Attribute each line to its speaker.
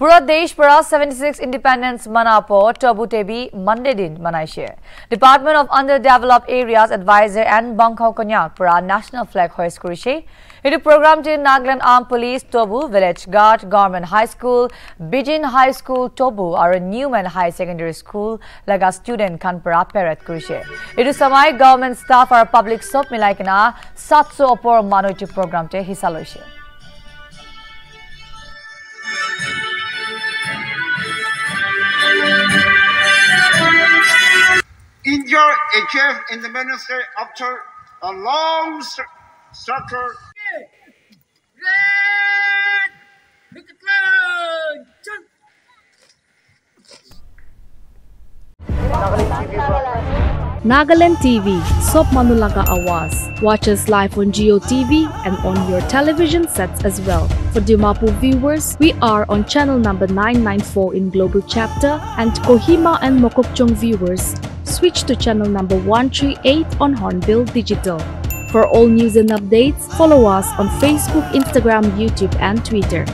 Speaker 1: পুৰা দেশ পড়া সেভেন্টি সিক্স ইন্ডিপেন্ডেন্স মানাৰ পৰ টবুটেবি মন্ডে দিন মনাইছে department of under develop areas adviser and বংশকনিয়াক পৰা নেশ্যনেল ফ্লেগ হয়েস কৰিছে এইটো প্ৰোগ্ৰামটি Nagaland armed police Tobu village guard government high school বিজিন high Tobu আৰু নিউমেন হাই ছেকেণ্ডেৰী স্কুল লগা ষ্টুডেণ্ট খান পৰা পেৰেড কৰিছে এইটো সময় গভৰ্ণমেণ্ট ষ্টাফ আৰু পাব্লিক চব মিলাই কিনা সাতশো ওপৰ মানুষটি প্ৰগ্ৰামটোৱে হিসা লৈছে
Speaker 2: a in the ministry after a long struggle.
Speaker 3: The!
Speaker 4: Nagaland TV, Sop Manulaga Awas. Watch us live on Jio TV and on your television sets as well. For Dimapur viewers, we are on channel number 994 in Global Chapter and Kohima and Mokokchung viewers, switch to channel number 138 on Hornbill Digital. For all news and updates, follow us on Facebook, Instagram, YouTube, and Twitter.